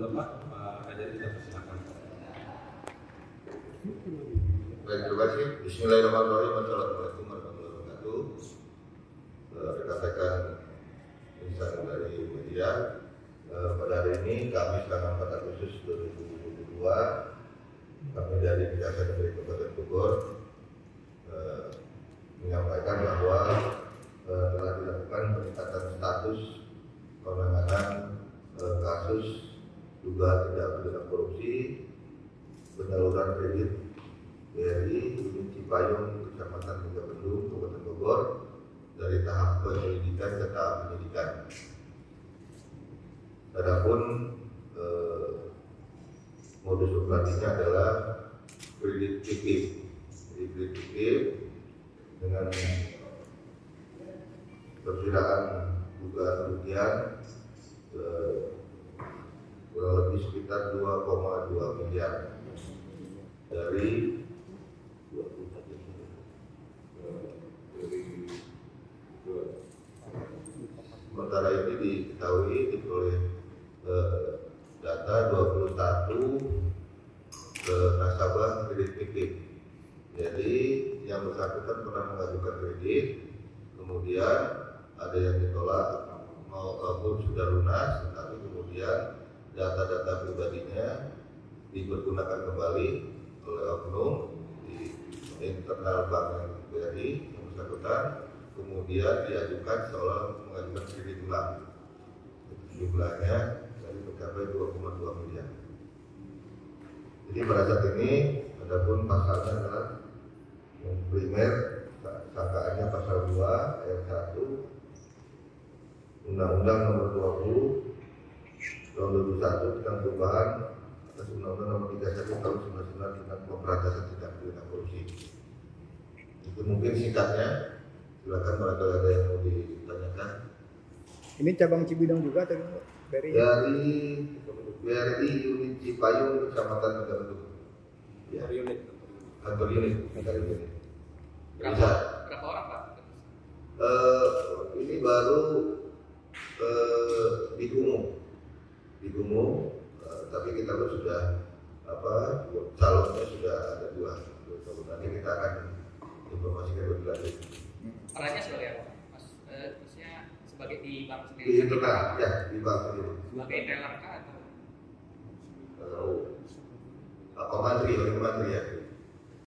Pak Kajari kita persilakan. Baik, terima kasih. Bismillahirrahmanirrahim. Assalamualaikum warahmatullahi wabarakatuh. Eh, Rekan-rekan insan dari media, eh, pada hari ini Kamis tanggal 4 Agustus 2022, kami dari Kejaksaan Negeri Kabupaten Bogor eh, menyampaikan bahwa eh, telah dilakukan peningkatan status penanganan eh, kasus dugaan tindak pidana korupsi penyaluran kredit BRI unit Cipayung Kecamatan Megabendung Kabupaten Bogor dari tahap penyelidikan ke tahap penyidikan. Adapun eh, modus operandinya adalah kredit fiktif, kredit fiktif dengan perkiraan dugaan kerugian eh, lebih sekitar 2,2 miliar dari sementara ini diketahui oleh eh, data 21 ke nasabah kredit fiktif. Jadi yang bersangkutan pernah mengajukan kredit, kemudian ada yang ditolak maupun sudah lunas, tetapi kemudian data-data pribadinya dipergunakan kembali oleh oknum di internal bank BRI yang bersangkutan kemudian diajukan seolah mengajukan kredit ulang. Jumlahnya dari mencapai 2,2 miliar. Jadi pada saat ini adapun pasalnya adalah yang primer sangkaannya pasal 2 ayat 1 Undang-Undang nomor 20 tahun 2001 tentang perubahan atas Undang-Undang nomor 31 tahun 1999 tentang pemberantasan tindak pidana korupsi. Itu mungkin singkatnya. Silakan kalau ada yang mau ditanyakan. Ini cabang Cibidang juga tadi Pak? dari Dari BRI unit Cipayung Kecamatan Megabendung. Ya, Per unit. kantor unit, kantor unit. Berapa, Bisa. berapa orang Pak? Eh, ini baru eh, di Gumo, di Gumo, eh, tapi kita pun sudah apa calonnya sudah ada dua. Nanti kita akan informasikan lebih lanjut. Perannya sebagai apa? Mas, eh, maksudnya sebagai di bank sendiri? Di internal, ya di bank sendiri. Sebagai teller kah atau? Komandri, oleh Komandri ya.